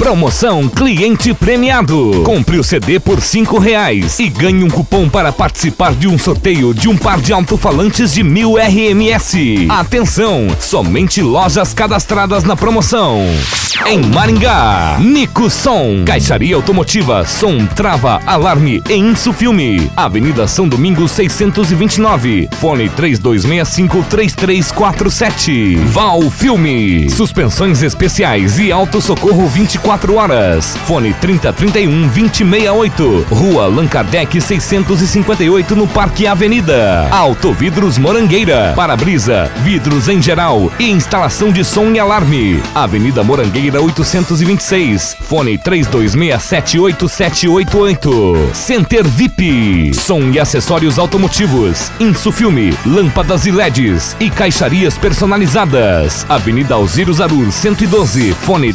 Promoção Cliente Premiado. Compre o CD por cinco reais e ganhe um cupom para participar de um sorteio de um par de alto-falantes de mil RMS. Atenção, somente lojas cadastradas na promoção. Em Maringá, Nico Som, Caixaria Automotiva, Som, Trava, Alarme e Insufilme. Avenida São Domingos 629. Fone 3265-3347. Val Filme. Suspensões especiais e auto socorro 24 horas. Fone 3031-2068. Rua Allan Kardec 658 no Parque Avenida. Autovidros Morangueira. Para-brisa, vidros em geral e instalação de som e alarme. Avenida Morangueira 826. Fone 32678788. Center VIP. Som e acessórios automotivos. Insufilme, lâmpadas e LEDs e caixarias personalizadas. Avenida Alziro Zarur 112. Fone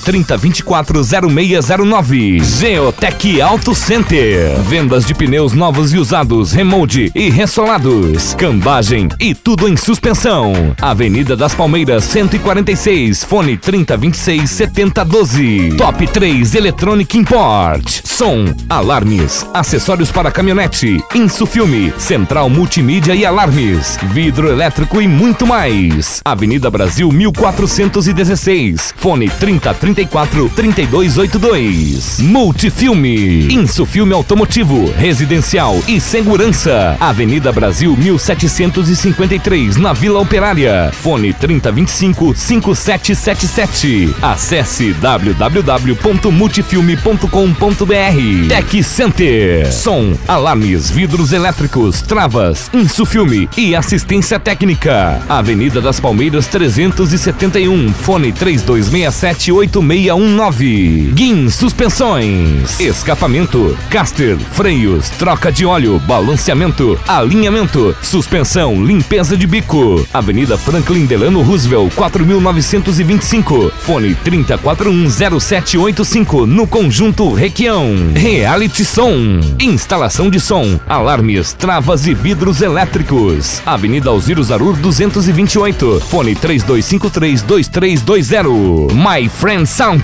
30240609. Geotech Auto Center. Vendas de pneus novos e usados, remolde e ressolados. Cambagem e tudo em suspensão. Avenida das Palmeiras 146. Fone 3026 7012. Top 3 Electronic Import. Som, alarmes, acessórios para caminhonete, Insufilme, Central Multimídia e Alarmes, vidro elétrico e muito mais. Avenida Brasil 1416. Fone 3034 3282. Multifilme, Insufilme Automotivo, Residencial e Segurança. Avenida Brasil 1753, na Vila Operária. Fone 3025 5777. Acesse www.multifilme.com.br. Tech Center. Som, alarmes, vidros elétricos, travas, insufilme e assistência técnica. Avenida das Palmeiras 371. Fone 32678619. Guin Suspensões. Escapamento, caster, freios, troca de óleo, balanceamento, alinhamento, suspensão, limpeza de bico. Avenida Franklin Delano Roosevelt 4925. Fone 30410785 no conjunto Requião. Reality Som. Instalação de som, alarmes, travas e vidros elétricos. Avenida Alziro Zarur 228. Fone 32532320. My Friend Sound.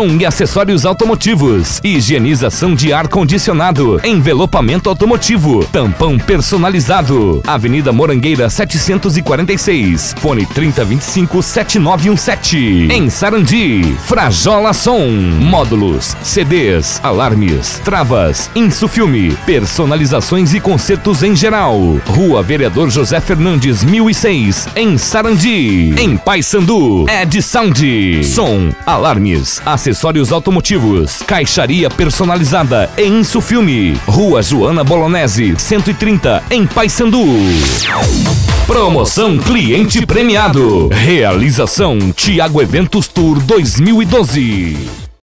Som e acessórios automotivos. Higienização de ar condicionado. Envelopamento automotivo. Tampão personalizado. Avenida Morangueira 746. Fone 3025 7917. Em Sarandi. Frajola Som. Módulos, CDs, alarmes, travas, insufilme, personalizações e concertos em geral. Rua Vereador José Fernandes, 1006, em Sarandi. Em Paysandu, Ed Sound. Som, alarmes, acessórios automotivos, caixaria personalizada e insufilme. Rua Joana Bolonese, 130, em Paysandu. Promoção Cliente Premiado. Realização Tiago Eventos Tour 2012.